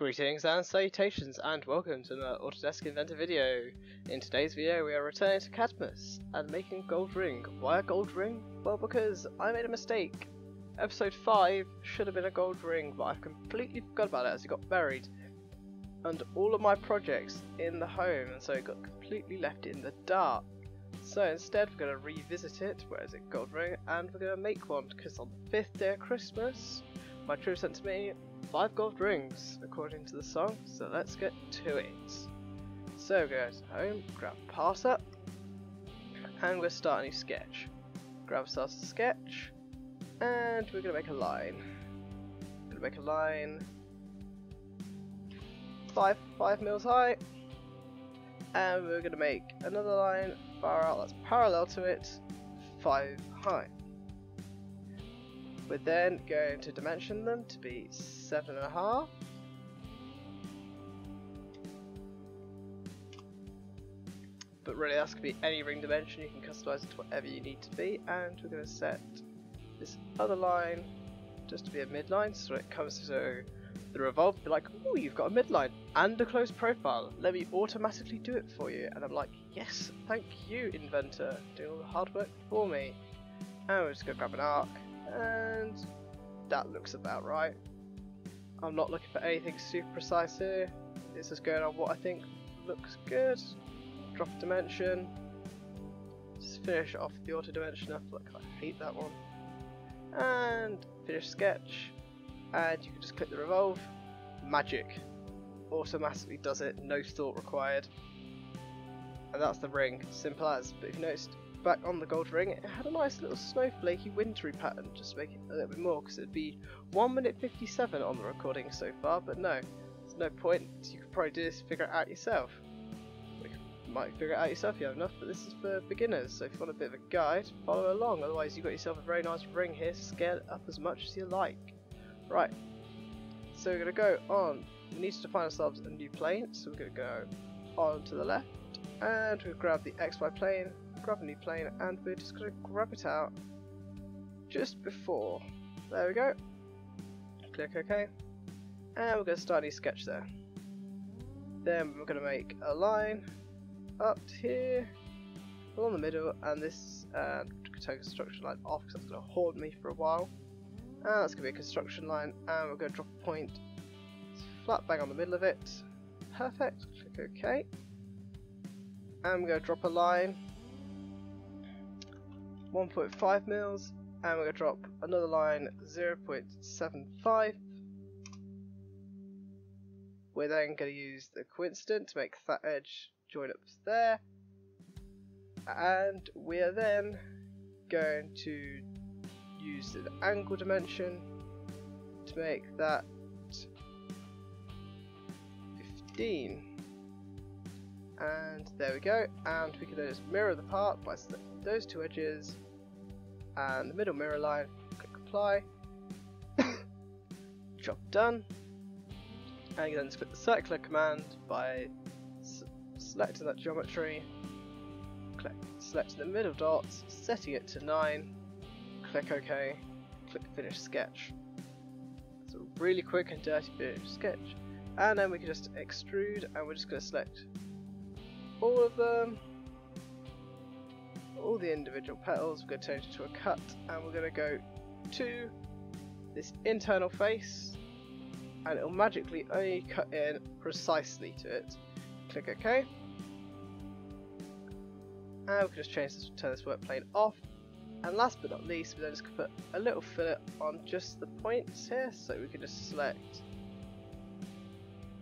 Greetings and salutations and welcome to another Autodesk Inventor video. In today's video we are returning to CADMAS and making a gold ring. Why a gold ring? Well because I made a mistake. Episode 5 should have been a gold ring but I've completely forgot about it as it got buried under all of my projects in the home and so it got completely left in the dark. So instead we're going to revisit it, where is it, gold ring, and we're going to make one because on the 5th day of Christmas my crew sent to me five gold rings, according to the song, so let's get to it. So to home, grab pass up, and we'll start a new sketch. Grab starts a sketch, and we're gonna make a line. Gonna make a line five five mils high, and we're gonna make another line far out that's parallel to it, five high. We're then going to dimension them to be seven and a half. But really that's going to be any ring dimension, you can customize it to whatever you need to be. And we're going to set this other line just to be a midline so it comes to the revolve be like, oh you've got a midline and a close profile, let me automatically do it for you. And I'm like, yes, thank you inventor, doing all the hard work for me. And we're just going to grab an arc and that looks about right. I'm not looking for anything super precise here. It's just going on what I think looks good. Drop dimension. Just finish off the auto dimension. I I hate that one. And finish sketch. And you can just click the revolve. Magic. Automatically does it. No thought required. And that's the ring. Simple as. But if you noticed, back on the gold ring, it had a nice little snowflakey wintry pattern, just to make it a little bit more, because it'd be 1 minute 57 on the recording so far, but no, there's no point, you could probably do this figure it out yourself. You might figure it out yourself if you have enough, but this is for beginners, so if you want a bit of a guide, follow along, otherwise you've got yourself a very nice ring here, scale it up as much as you like. Right, so we're going to go on, we need to define ourselves a new plane, so we're going to go on to the left, and we'll grab the XY plane, new plane and we're just going to grab it out just before. There we go. Click OK. And we're going to start a new sketch there. Then we're going to make a line up here along the middle and this uh, take a construction line off because that's going to hold me for a while. And that's going to be a construction line and we're going to drop a point flat bang on the middle of it. Perfect. Click OK. And we're going to drop a line 1.5 mils and we're going to drop another line 0.75 we're then going to use the coincident to make that edge join up there. And we are then going to use the angle dimension to make that 15 and there we go. And we can then just mirror the part by selecting those two edges. And the middle mirror line click apply. Job done. And you then click the circular command by selecting that geometry. Click selecting the middle dots setting it to 9 click OK. Click finish sketch. It's a really quick and dirty finish sketch. And then we can just extrude and we're just going to select all of them, all the individual petals, we're going to turn it to a cut and we're going to go to this internal face and it'll magically only cut in precisely to it. Click OK. And we can just change this, turn this work plane off. And last but not least, we then just put a little fillet on just the points here, so we can just select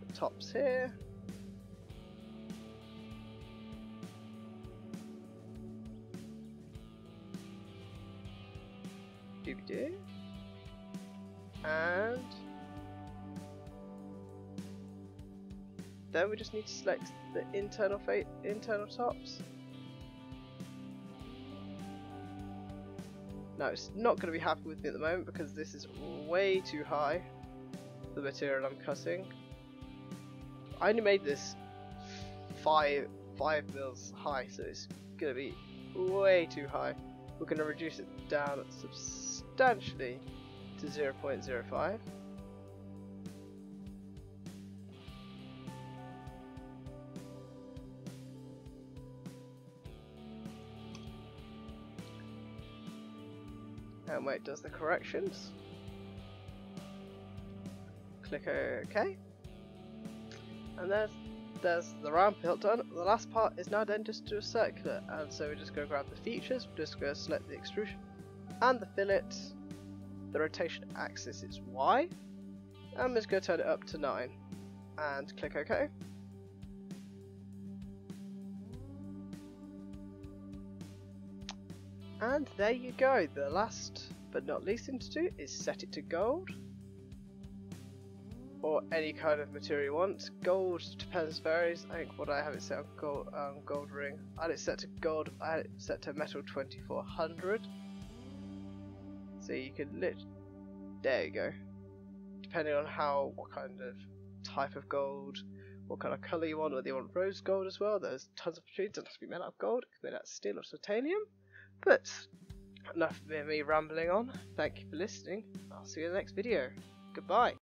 the tops here, And then we just need to select the internal internal tops. Now it's not going to be happy with me at the moment because this is way too high the material I'm cutting. I only made this five five mils high, so it's going to be way too high. We're going to reduce it down substantially substantially to 0.05. And wait, does the corrections. Click OK. And there's, there's the round built. done. The last part is now then just to a circular. And so we're just going to grab the features, we're just going to select the extrusion and the fillet. The rotation axis is Y. And I'm just going to turn it up to 9 and click OK. And there you go, the last but not least thing to do is set it to gold or any kind of material you want. Gold depends, varies. I think what I have it set on gold, um, gold ring. I had it set to gold. I had it set to metal 2400. So you can lit. There you go. Depending on how, what kind of type of gold, what kind of color you want, whether you want rose gold as well. There's tons of opportunities. It doesn't have to be made out of gold. It can be made out of steel or titanium. But enough of me rambling on. Thank you for listening. I'll see you in the next video. Goodbye.